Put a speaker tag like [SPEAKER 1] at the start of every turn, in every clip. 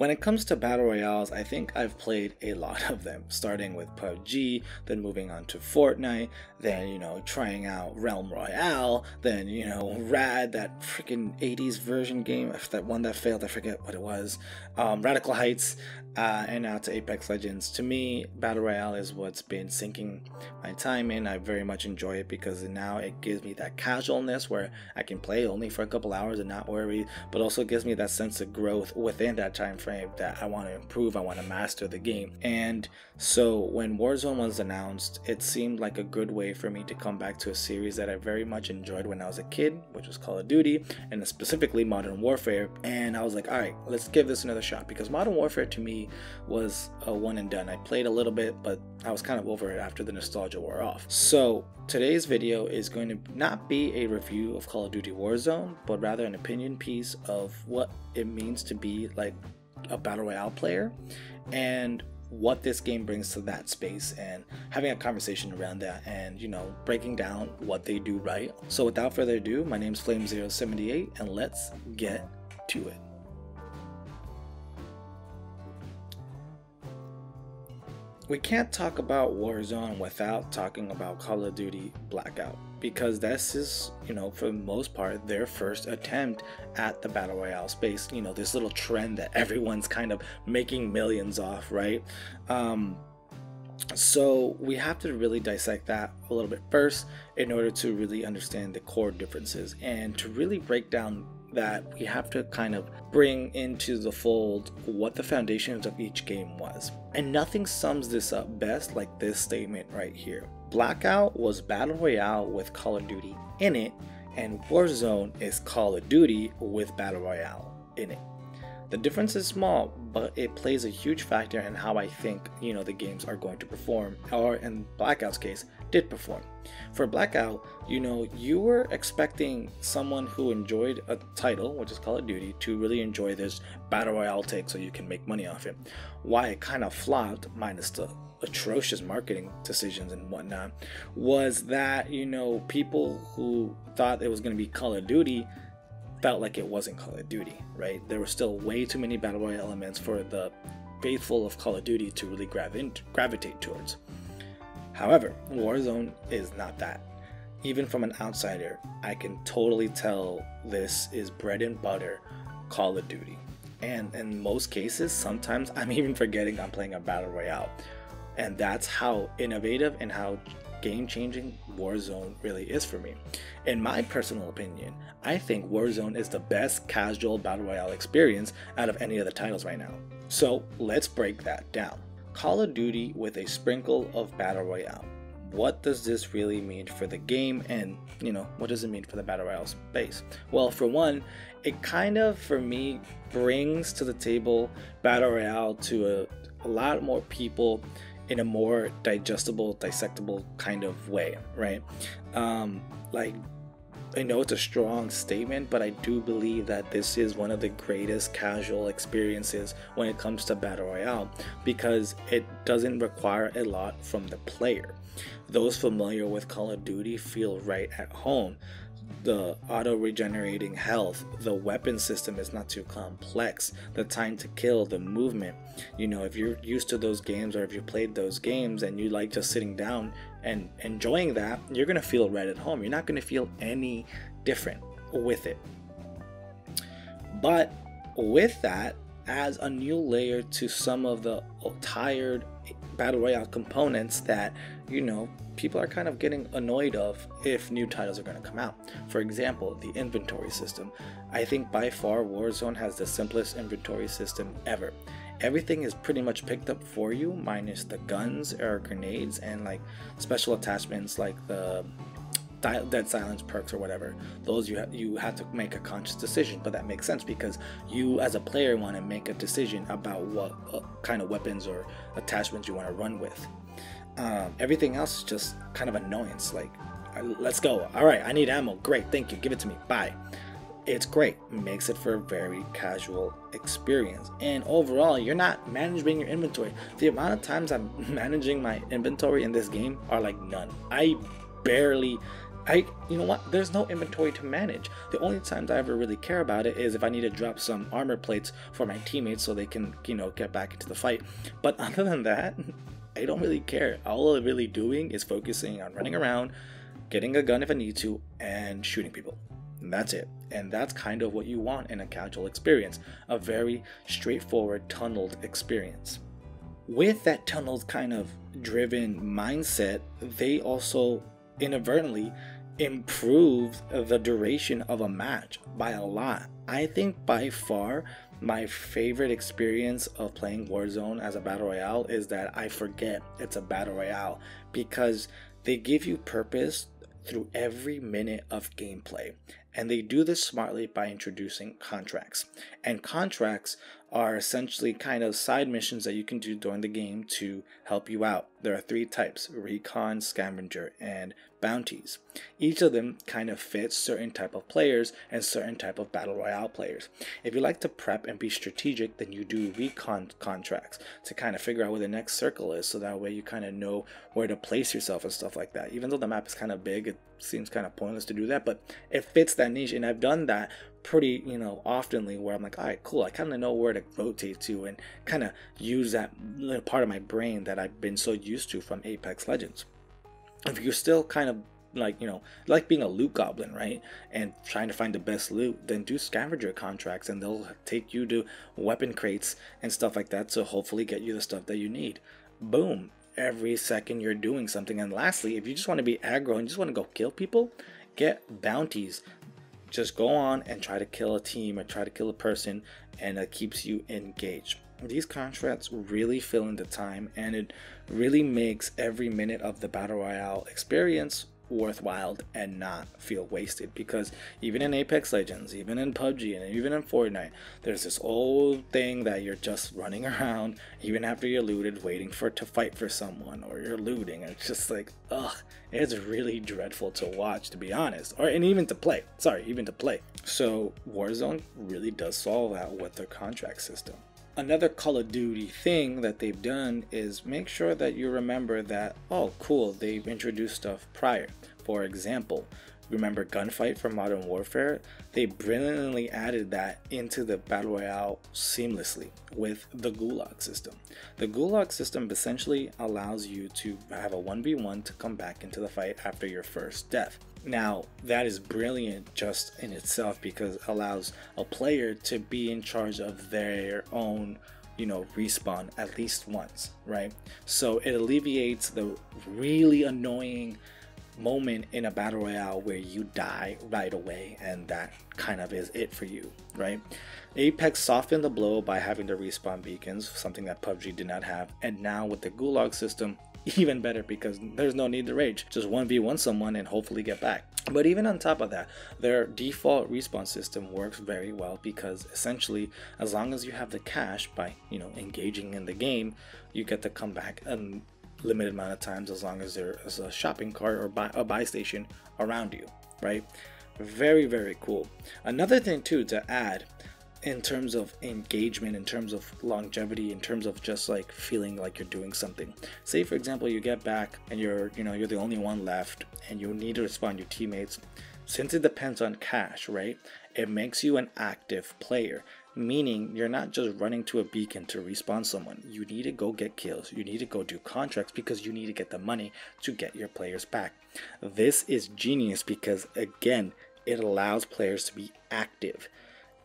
[SPEAKER 1] When it comes to battle royales, I think I've played a lot of them, starting with PUBG, then moving on to Fortnite, then, you know, trying out Realm Royale, then, you know, Rad, that freaking 80s version game, that one that failed, I forget what it was, um, Radical Heights, uh, and now to Apex Legends. To me, Battle Royale is what's been sinking my time in. I very much enjoy it because now it gives me that casualness where I can play only for a couple hours and not worry, but also gives me that sense of growth within that time frame that I want to improve, I want to master the game. And so when Warzone was announced, it seemed like a good way for me to come back to a series that I very much enjoyed when I was a kid, which was Call of Duty, and specifically Modern Warfare. And I was like, all right, let's give this another shot because Modern Warfare to me was a one and done. I played a little bit, but I was kind of over it after the nostalgia wore off. So today's video is going to not be a review of Call of Duty Warzone, but rather an opinion piece of what it means to be like a battle royale player and what this game brings to that space and having a conversation around that and you know breaking down what they do right. So without further ado my name's Flamezero78 and let's get to it. We can't talk about Warzone without talking about Call of Duty Blackout because this is, you know, for the most part, their first attempt at the Battle Royale space. You know, this little trend that everyone's kind of making millions off, right? Um, so we have to really dissect that a little bit first in order to really understand the core differences and to really break down that we have to kind of bring into the fold what the foundations of each game was. And nothing sums this up best like this statement right here. Blackout was Battle Royale with Call of Duty in it, and Warzone is Call of Duty with Battle Royale in it. The difference is small, but it plays a huge factor in how I think, you know, the games are going to perform, or in Blackout's case, did perform. For Blackout, you know, you were expecting someone who enjoyed a title, which is Call of Duty, to really enjoy this battle royale take so you can make money off it. Why it kind of flopped, minus the atrocious marketing decisions and whatnot, was that, you know, people who thought it was going to be Call of Duty felt like it wasn't Call of Duty, right? There were still way too many battle royale elements for the faithful of Call of Duty to really gravi- gravitate towards. However, Warzone is not that. Even from an outsider, I can totally tell this is bread and butter Call of Duty. And in most cases, sometimes I'm even forgetting I'm playing a battle royale. And that's how innovative and how game changing Warzone really is for me. In my personal opinion, I think Warzone is the best casual battle royale experience out of any of the titles right now. So let's break that down. Call of Duty with a sprinkle of battle royale. What does this really mean for the game and, you know, what does it mean for the battle royale space? Well, for one, it kind of for me brings to the table battle royale to a, a lot more people in a more digestible, dissectable kind of way, right? Um, like, I know it's a strong statement, but I do believe that this is one of the greatest casual experiences when it comes to Battle Royale because it doesn't require a lot from the player. Those familiar with Call of Duty feel right at home the auto regenerating health, the weapon system is not too complex, the time to kill, the movement. You know, if you're used to those games or if you played those games and you like just sitting down and enjoying that, you're gonna feel right at home. You're not gonna feel any different with it. But with that, adds a new layer to some of the tired battle royale components that you know people are kind of getting annoyed of if new titles are going to come out. For example the inventory system. I think by far warzone has the simplest inventory system ever. Everything is pretty much picked up for you minus the guns or grenades and like special attachments like the dead silence perks or whatever those you have you have to make a conscious decision but that makes sense because you as a player want to make a decision about what uh, kind of weapons or attachments you want to run with. Um, everything else is just kind of annoyance like let's go. All right i need ammo. Great thank you. Give it to me. Bye. It's great. Makes it for a very casual experience. And overall you're not managing your inventory. The amount of times i'm managing my inventory in this game are like none. I barely I, you know what? There's no inventory to manage. The only times I ever really care about it is if I need to drop some armor plates for my teammates so they can, you know, get back into the fight. But other than that, I don't really care. All I'm really doing is focusing on running around, getting a gun if I need to, and shooting people. And that's it. And that's kind of what you want in a casual experience a very straightforward, tunneled experience. With that tunneled kind of driven mindset, they also inadvertently improved the duration of a match by a lot. I think by far my favorite experience of playing Warzone as a battle royale is that I forget it's a battle royale because they give you purpose through every minute of gameplay. And they do this smartly by introducing contracts. And contracts are essentially kind of side missions that you can do during the game to help you out. There are three types recon, scavenger, and bounties. Each of them kind of fits certain type of players and certain type of battle royale players. If you like to prep and be strategic, then you do recon contracts to kind of figure out where the next circle is so that way you kind of know where to place yourself and stuff like that. Even though the map is kind of big, it seems kind of pointless to do that, but it fits that niche and I've done that pretty, you know, oftenly where I'm like, all right, cool. I kind of know where to rotate to and kind of use that part of my brain that I've been so used to from Apex Legends. If you're still kind of like, you know, like being a loot goblin, right? And trying to find the best loot, then do scavenger contracts and they'll take you to weapon crates and stuff like that to hopefully get you the stuff that you need. Boom. Every second you're doing something. And lastly, if you just want to be aggro and just want to go kill people, get bounties just go on and try to kill a team or try to kill a person and it keeps you engaged. These contracts really fill in the time and it really makes every minute of the battle royale experience worthwhile and not feel wasted because even in Apex Legends, even in PUBG, and even in Fortnite, there's this old thing that you're just running around even after you're looted, waiting for to fight for someone, or you're looting. It's just like, ugh, it's really dreadful to watch, to be honest, or and even to play. Sorry, even to play. So Warzone really does solve that with their contract system another Call of Duty thing that they've done is make sure that you remember that, oh, cool, they've introduced stuff prior. For example, remember Gunfight from Modern Warfare? They brilliantly added that into the Battle Royale seamlessly with the Gulag system. The Gulag system essentially allows you to have a 1v1 to come back into the fight after your first death. Now, that is brilliant just in itself because it allows a player to be in charge of their own, you know, respawn at least once, right? So it alleviates the really annoying moment in a battle royale where you die right away and that kind of is it for you, right? Apex softened the blow by having the respawn beacons, something that PUBG did not have, and now with the Gulag system, even better because there's no need to rage. Just 1v1 someone and hopefully get back. But even on top of that, their default respawn system works very well because essentially, as long as you have the cash by, you know, engaging in the game, you get to come back a limited amount of times as long as there is a shopping cart or buy, a buy station around you, right? Very, very cool. Another thing too to add in terms of engagement, in terms of longevity, in terms of just like feeling like you're doing something. Say for example you get back and you're you know you're the only one left and you need to respond to your teammates. Since it depends on cash, right? It makes you an active player, meaning you're not just running to a beacon to respawn someone. You need to go get kills. You need to go do contracts because you need to get the money to get your players back. This is genius because again, it allows players to be active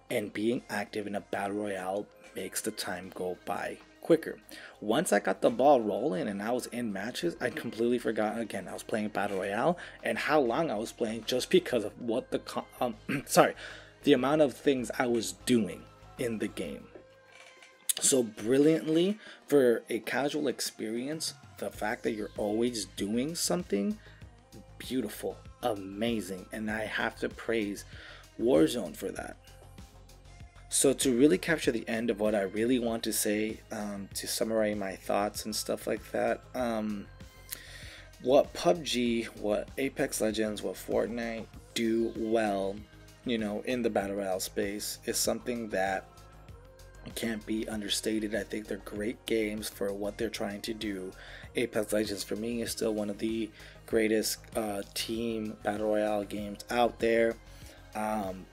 [SPEAKER 1] and being active in a battle royale makes the time go by quicker. Once I got the ball rolling and I was in matches, I completely forgot again I was playing battle royale and how long I was playing just because of what the um, sorry, the amount of things I was doing in the game. So brilliantly for a casual experience, the fact that you're always doing something beautiful, amazing, and I have to praise Warzone for that. So to really capture the end of what I really want to say, um, to summarize my thoughts and stuff like that, um, what PUBG, what Apex Legends, what Fortnite do well, you know, in the battle royale space is something that can't be understated. I think they're great games for what they're trying to do. Apex Legends for me is still one of the greatest uh, team battle royale games out there. Um,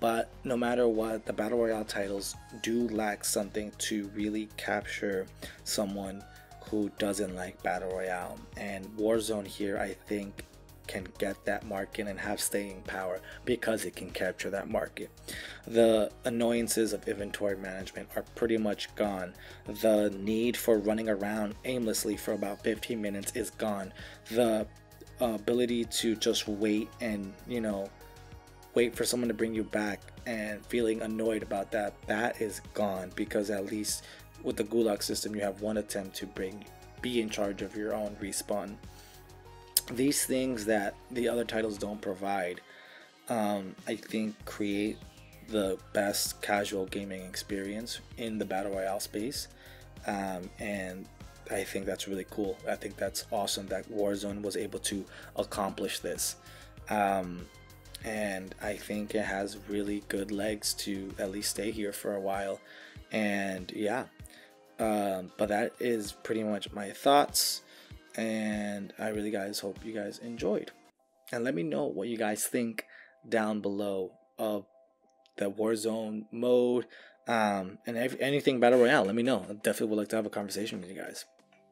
[SPEAKER 1] but no matter what, the battle royale titles do lack something to really capture someone who doesn't like battle royale. And Warzone here, I think, can get that market and have staying power because it can capture that market. The annoyances of inventory management are pretty much gone. The need for running around aimlessly for about 15 minutes is gone. The ability to just wait and, you know, wait for someone to bring you back and feeling annoyed about that, that is gone because at least with the Gulag system, you have one attempt to bring be in charge of your own respawn these things that the other titles don't provide, um, I think create the best casual gaming experience in the battle royale space, um, and I think that's really cool. I think that's awesome that Warzone was able to accomplish this. Um, and I think it has really good legs to at least stay here for a while. And yeah, um, but that is pretty much my thoughts and I really guys hope you guys enjoyed. And let me know what you guys think down below of the Warzone mode um, and anything Battle Royale. Let me know. I definitely would like to have a conversation with you guys.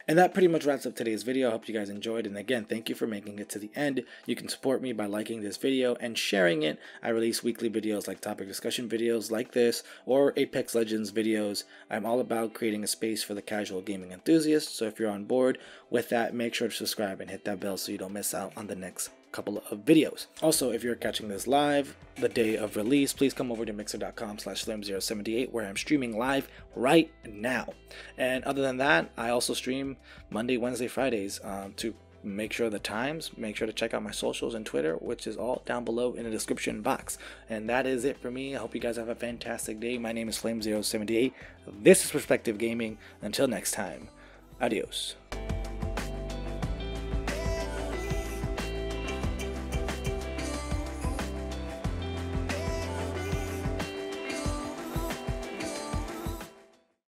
[SPEAKER 1] And that pretty much wraps up today's video. I hope you guys enjoyed. And again, thank you for making it to the end. You can support me by liking this video and sharing it. I release weekly videos like topic discussion videos like this or Apex Legends videos. I'm all about creating a space for the casual gaming enthusiast. So if you're on board with that, make sure to subscribe and hit that bell so you don't miss out on the next couple of videos. Also, if you're catching this live the day of release, please come over to mixer.com slash Flamezero78 where I'm streaming live right now. And other than that, I also stream Monday, Wednesday, Fridays um, to make sure the times make sure to check out my socials and twitter which is all down below in the description box. And that is it for me. I hope you guys have a fantastic day. My name is Flamezero78 this is perspective gaming. Until next time adios